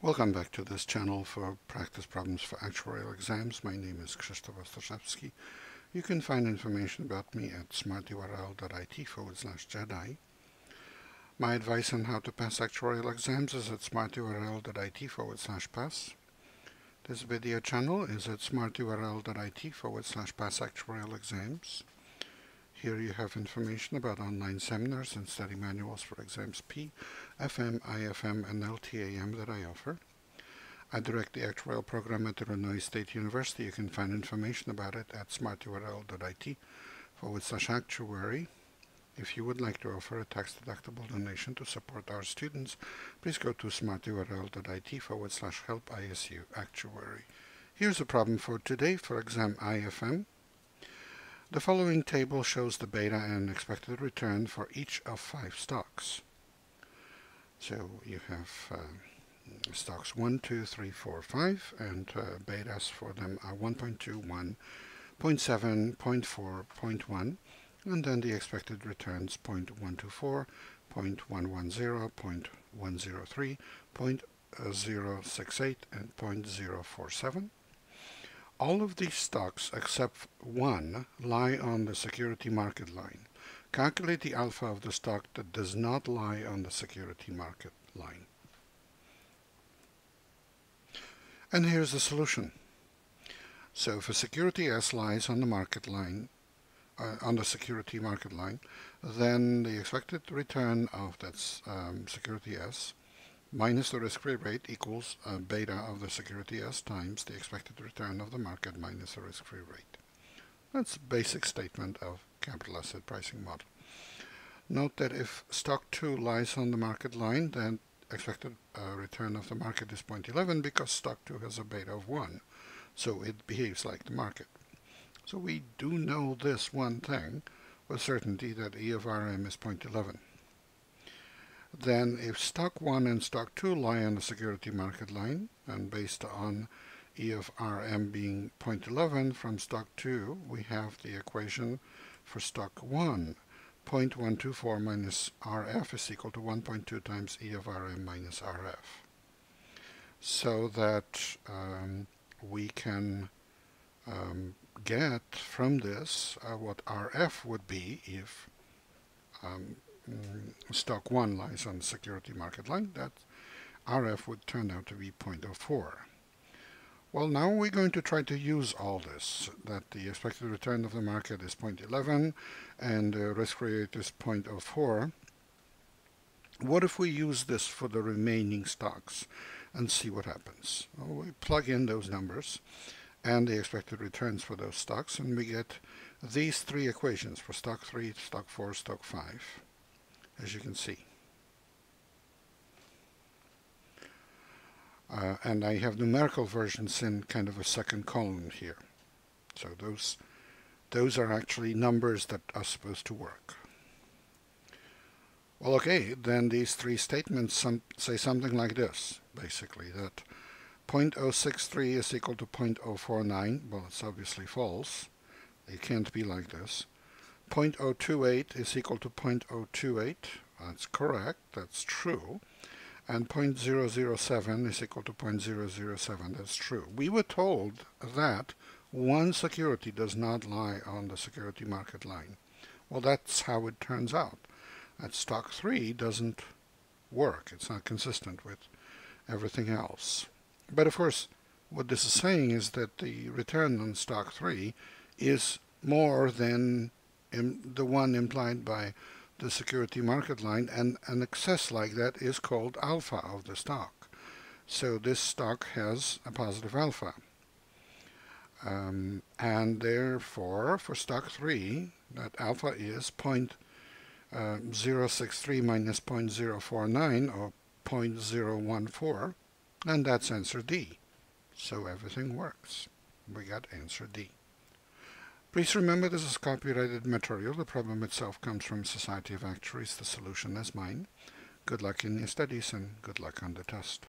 Welcome back to this channel for practice problems for actuarial exams. My name is Krzysztof Ostaszewski. You can find information about me at smarturl.it forward slash Jedi. My advice on how to pass actuarial exams is at smarturl.it forward slash pass. This video channel is at smarturl.it forward slash pass actuarial exams. Here you have information about online seminars and study manuals for exams P, FM, IFM, and LTAM that I offer. I direct the actuarial program at Illinois State University. You can find information about it at smarturl.it forward slash actuary. If you would like to offer a tax-deductible donation to support our students, please go to smarturl.it forward slash help ISU actuary. Here's a problem for today for exam IFM. The following table shows the beta and expected return for each of five stocks. So you have uh, stocks 1, 2, 3, 4, 5, and uh, betas for them are 1.2, 1, 0.7, 0.4, 0.1, and then the expected returns 0.124, 0.110, 0.103, 0.068, and 0.047. All of these stocks except one lie on the security market line. Calculate the alpha of the stock that does not lie on the security market line. And here's the solution. So if a security S lies on the market line, uh, on the security market line, then the expected return of that um, security S minus the risk-free rate equals uh, beta of the security S times the expected return of the market minus the risk-free rate. That's a basic statement of capital asset pricing model. Note that if stock 2 lies on the market line, then expected uh, return of the market is 0.11 because stock 2 has a beta of 1. So it behaves like the market. So we do know this one thing with certainty that E of Rm is 0.11 then if stock 1 and stock 2 lie on the security market line, and based on E of Rm being 0.11 from stock 2, we have the equation for stock 1. 0.124 minus Rf is equal to 1.2 times E of Rm minus Rf. So that um, we can um, get from this uh, what Rf would be if um, Mm, stock 1 lies on the security market line, that RF would turn out to be 0.04. Well, now we're going to try to use all this, that the expected return of the market is 0.11 and the risk rate is 0.04. What if we use this for the remaining stocks and see what happens? Well, we plug in those numbers and the expected returns for those stocks and we get these three equations for stock 3, stock 4, stock 5 as you can see. Uh, and I have numerical versions in kind of a second column here. So those, those are actually numbers that are supposed to work. Well, okay, then these three statements some, say something like this, basically, that 0.063 is equal to 0.049. Well, it's obviously false. It can't be like this. 0.028 is equal to 0.028. That's correct. That's true. And 0.007 is equal to 0.007. That's true. We were told that one security does not lie on the security market line. Well, that's how it turns out. That stock 3 doesn't work. It's not consistent with everything else. But of course, what this is saying is that the return on stock 3 is more than the one implied by the security market line and an excess like that is called alpha of the stock. So this stock has a positive alpha. Um, and therefore for stock 3 that alpha is uh, 0.063 minus 0.049 or 0.014 and that's answer D. So everything works. We got answer D. Please remember this is copyrighted material. The problem itself comes from Society of Actuaries. The solution is mine. Good luck in your studies and good luck on the test.